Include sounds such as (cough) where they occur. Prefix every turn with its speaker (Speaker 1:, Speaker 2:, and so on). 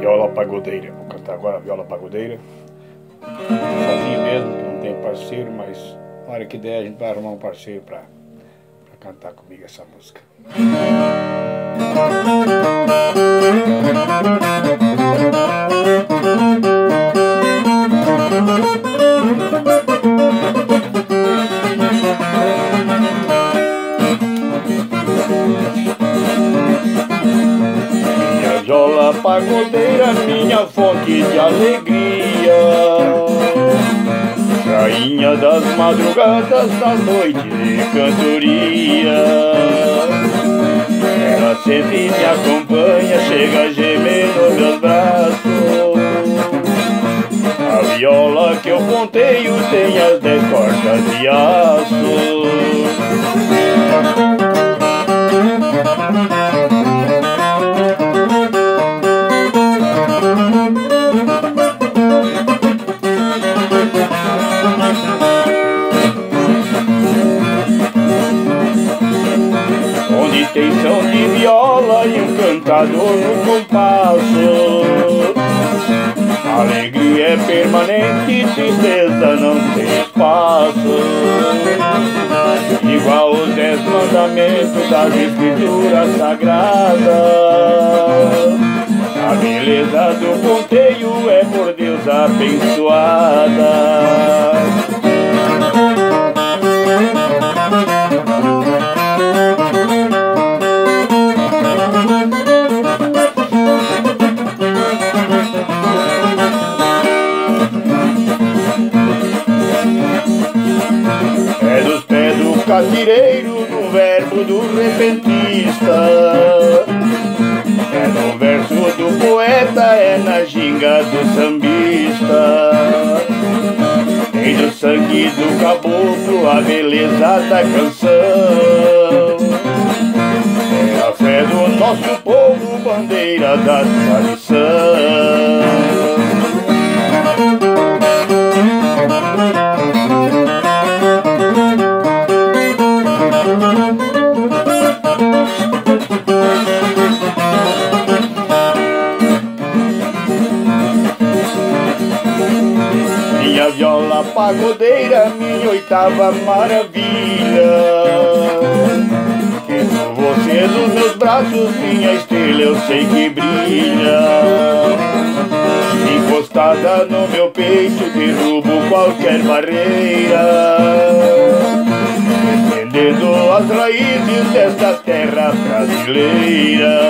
Speaker 1: viola pagodeira. Vou cantar agora a viola pagodeira. Sozinho mesmo, que não tem parceiro, mas na hora que der a gente vai arrumar um parceiro para cantar comigo essa música. Minha (laughs) pagodeira, minha fonte de alegria. Rainha das madrugadas, das noites de cantoria. Ela sempre me acompanha, chega nos meus braços A viola que eu ponteio tem as dez cordas de aço cantador no compasso Alegria é permanente, tristeza não tem espaço. Igual os dez mandamentos das escrituras sagradas. A beleza do ponteio é por Deus abençoada catireiro, no verbo do repentista. É no verso do poeta, é na ginga do sambista. Tem do sangue do caboclo a beleza da canção. É a fé do nosso povo, bandeira da tradição Viola pagodeira, minha oitava maravilha. Que com você nos meus braços, minha estrela eu sei que brilha. Encostada no meu peito, derrubo qualquer barreira. Defendendo as raízes desta terra brasileira